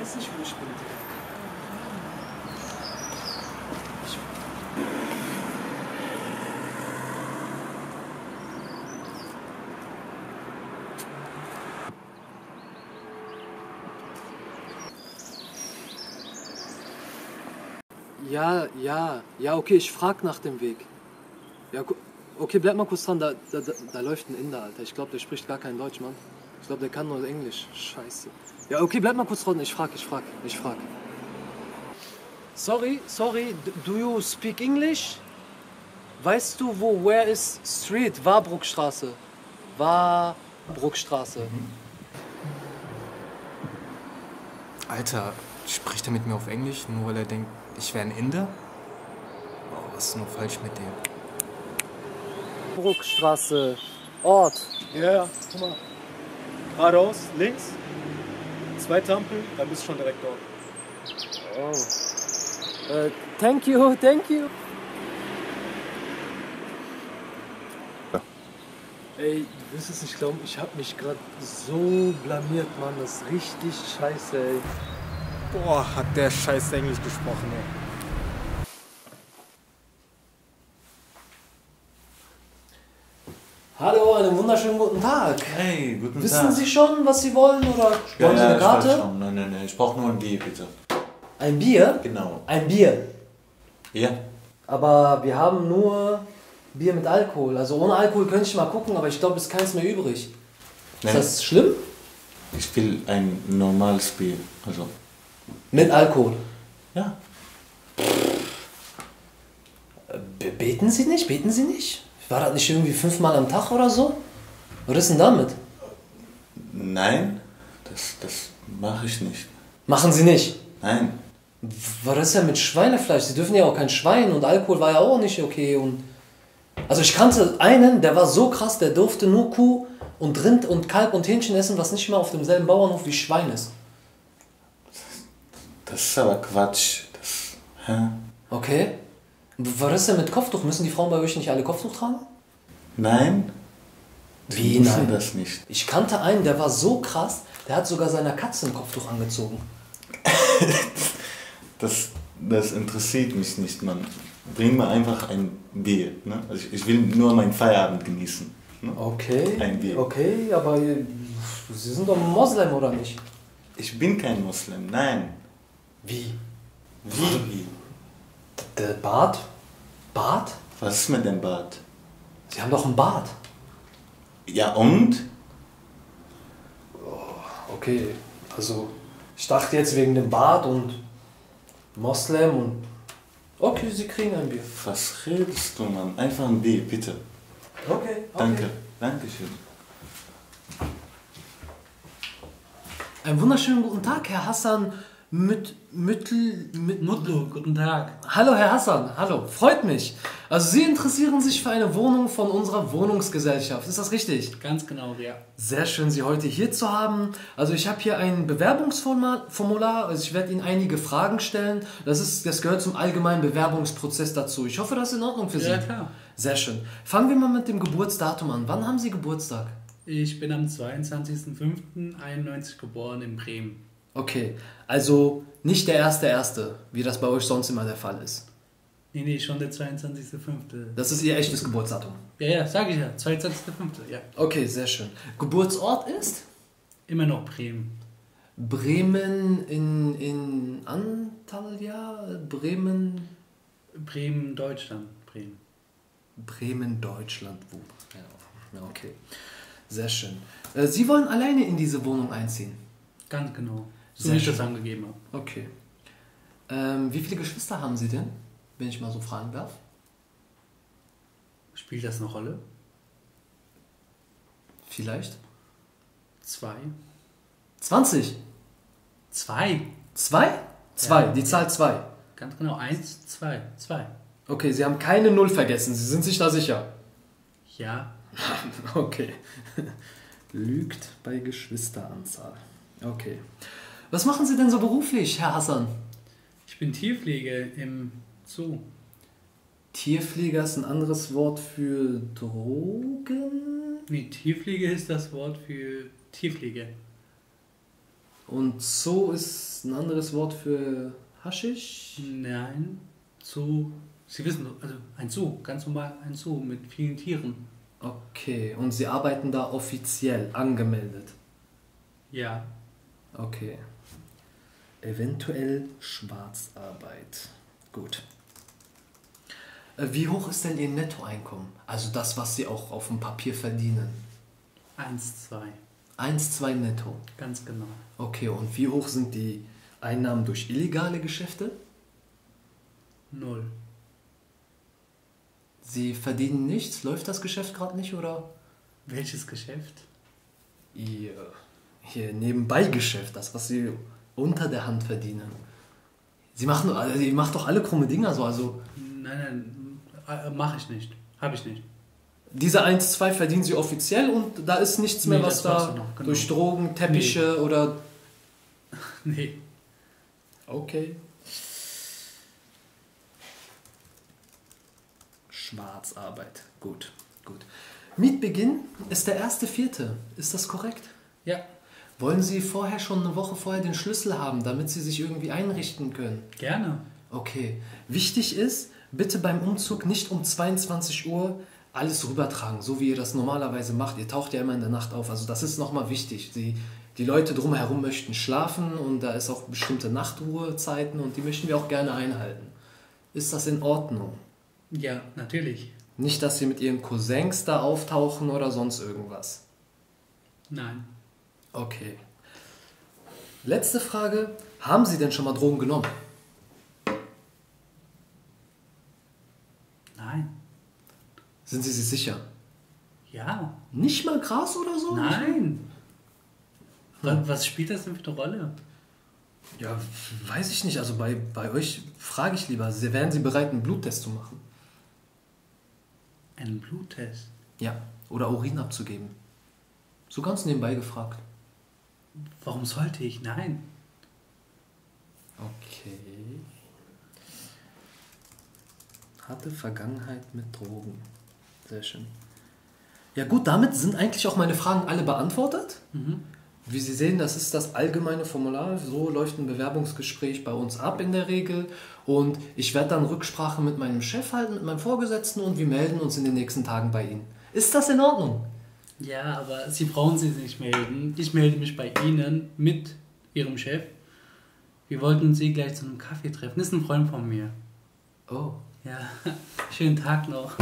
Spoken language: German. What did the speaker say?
weiß nicht, wo ich bin, Ja, ja, ja, okay, ich frag nach dem Weg. Ja, okay, bleib mal kurz dran, da, da, da, da läuft ein Inder, Alter. Ich glaube, der spricht gar kein Deutsch, Mann. Ich glaube, der kann nur Englisch. Scheiße. Ja, okay, bleib mal kurz dran, ich frag, ich frag, ich frag. Sorry, sorry, do you speak English? Weißt du, wo, where is street? Warbruckstraße. Warbruckstraße. Alter, spricht er mit mir auf Englisch, nur weil er denkt, ich wäre ein Inder? Oh, was ist nur falsch mit dem? Bruckstraße. Ort. Ja, ja, guck mal. Geradeaus, links, zweite Ampel, dann bist du schon direkt dort. Oh. Äh, thank you, thank you. Ey, du wirst es nicht glauben, ich hab mich gerade so blamiert, Mann. Das ist richtig scheiße, ey. Boah, hat der scheiß Englisch gesprochen, ey. Hallo, einen wunderschönen guten Tag. Hey, guten Wissen Tag. Sie schon, was Sie wollen oder ja, wollen Sie ja, eine ich weiß Karte? schon. Nein, nein, nein, ich brauche nur ein Bier, bitte. Ein Bier? Genau. Ein Bier. Ja? Aber wir haben nur Bier mit Alkohol. Also ohne Alkohol könnte ich mal gucken, aber ich glaube, es ist keins mehr übrig. Nein, Ist das schlimm? ich will ein normales Bier. Also, Mit Alkohol. ja. Be- Beten Sie nicht? Beten Sie nicht? War das nicht irgendwie fünfmal am Tag oder so? Was ist denn damit? Nein, das, das mache ich nicht. Machen Sie nicht. Nein. Was ist denn mit Schweinefleisch? Sie dürfen ja auch kein Schwein und Alkohol war ja auch nicht okay. Und also ich kannte einen, der war so krass, der durfte nur Kuh und Rind und Kalb und Hähnchen essen, was nicht mal auf demselben Bauernhof wie Schwein ist. Das ist aber Quatsch. Das, hä? Okay. Was ist denn mit Kopftuch? Müssen die Frauen bei euch nicht alle Kopftuch tragen? Nein? Wie müssen nein? das nicht. Ich kannte einen, der war so krass, der hat sogar seiner Katze ein Kopftuch angezogen. Das, das interessiert mich nicht, Mann. Bring mir einfach ein Bier. Ne? Also ich, ich will nur meinen Feierabend genießen. Ne? Okay. Ein Bier. Okay, aber Sie sind doch Moslem oder nicht? Ich bin kein Moslem, nein. Wie? Wie? Der Bart? Bart? Was ist mit dem Bart? Sie haben doch einen Bart. Ja und? Okay, also ich dachte jetzt wegen dem Bart und Moslem und. Okay, Sie kriegen ein Bier. Was redest du, Mann? Einfach ein Bier, bitte. Okay, okay. Danke. Dankeschön. Einen wunderschönen guten Tag, Herr Hassan mit Mittel. Mit, Mutlu, guten Tag. Hallo, Herr Hassan. Hallo, freut mich. Also, Sie interessieren sich für eine Wohnung von unserer Wohnungsgesellschaft. Ist das richtig? Ganz genau, ja. Sehr schön, Sie heute hier zu haben. Also ich habe hier ein Bewerbungsformular. Formular. Also ich werde Ihnen einige Fragen stellen. Das, ist, das gehört zum allgemeinen Bewerbungsprozess dazu. Ich hoffe, das ist in Ordnung für Sie. Ja, klar. Sehr schön. Fangen wir mal mit dem Geburtsdatum an. Wann haben Sie Geburtstag? Ich bin am 22.05.91 geboren in Bremen. Okay, also nicht der erste erste, wie das bei euch sonst immer der Fall ist. Nee, nee, schon der 22.05. Das ist Ihr echtes Geburtsdatum. Ja, ja, sag ich ja. 22.05. Ja. Okay, sehr schön. Geburtsort ist? Immer noch Bremen. Bremen in, in Antalya? Bremen, Bremen, Deutschland. Bremen. Bremen, Deutschland. Wo? Ja, ja, okay. Sehr schön. Äh, Sie wollen alleine in diese Wohnung einziehen? Ganz genau. So Sehr wie ich das angegeben habe. Okay. Ähm, wie viele Geschwister haben Sie denn, wenn ich mal so fragen darf? Spielt das eine Rolle? Vielleicht? Zwei. 20? Zwei. Zwei? Zwei, Ja. die Zahl zwei. Ganz genau. Eins, zwei. Zwei. Okay, Sie haben keine Null vergessen, Sie sind sich da sicher. Ja. Okay. Lügt bei Geschwisteranzahl. Okay. Was machen Sie denn so beruflich, Herr Hassan? Ich bin Tierpflege im Zoo. Tierpfleger ist ein anderes Wort für Drogen? Nee, Tierpflege ist das Wort für Tierpflege. Und Zoo ist ein anderes Wort für Haschisch? Nein, Zoo. Sie wissen, doch, also ein Zoo, ganz normal ein Zoo mit vielen Tieren. Okay, und Sie arbeiten da offiziell angemeldet? Ja, Okay. Eventuell Schwarzarbeit. Gut. Äh, Wie hoch ist denn Ihr Nettoeinkommen? Also das, was Sie auch auf dem Papier verdienen. eins, zwei, 1, 2 netto. ganz genau. Okay, und wie hoch sind die Einnahmen durch illegale Geschäfte? Null. Sie verdienen nichts? Läuft das Geschäft gerade nicht oder? Welches Geschäft? Ihr hier nebenbei Geschäft, das, was Sie unter der Hand verdienen. Sie machen, also Sie macht doch alle krumme Dinger so, also Nein, nein, äh, mache ich nicht. Habe ich nicht. Diese 1, 2 verdienen sie offiziell und da ist nichts mehr, Nee, was da noch, genau. durch Drogen, Teppiche oder. Nee. Okay. Schwarzarbeit. Gut, gut. Mietbeginn ist der erste Vierte. Ist das korrekt? Ja, Wollen Sie vorher schon eine Woche vorher den Schlüssel haben, damit Sie sich irgendwie einrichten können? gerne. Okay. Wichtig ist, bitte beim Umzug nicht um 22 Uhr alles rübertragen, so wie ihr das normalerweise macht. Ihr taucht ja immer in der Nacht auf. Also das ist nochmal wichtig. Die, die Leute drumherum möchten schlafen und da ist auch bestimmte Nachtruhezeiten und die möchten wir auch gerne einhalten. Ist das in Ordnung? Ja, natürlich. Nicht, dass sie mit ihren Cousins da auftauchen oder sonst irgendwas. Nein. Okay. Letzte Frage. Haben Sie denn schon mal Drogen genommen? Nein. Sind Sie sich sicher? Ja. Nicht mal Gras oder so? Nein. Wa- Was spielt das denn für eine Rolle? Ja, weiß ich nicht. Also bei, bei euch frage ich lieber, wären Sie bereit, einen Bluttest zu machen? Ein Bluttest. Ja. Oder Urin abzugeben? So ganz nebenbei gefragt. Warum sollte ich? Nein. Okay. Hatte Vergangenheit mit Drogen. Sehr schön. Ja gut, damit sind eigentlich auch meine Fragen alle beantwortet. Wie Sie sehen, das ist das allgemeine Formular. So läuft ein Bewerbungsgespräch bei uns ab in der Regel. Und ich werde dann Rücksprache mit meinem Chef halten, mit meinem Vorgesetzten und wir melden uns in den nächsten Tagen bei Ihnen. Ist das in Ordnung? Ja, aber Sie brauchen sich nicht melden. Ich melde mich bei Ihnen mit Ihrem Chef. Wir wollten Sie gleich zu einem Kaffee treffen. Ist ein Freund von mir. Oh. Ja, schönen Tag noch.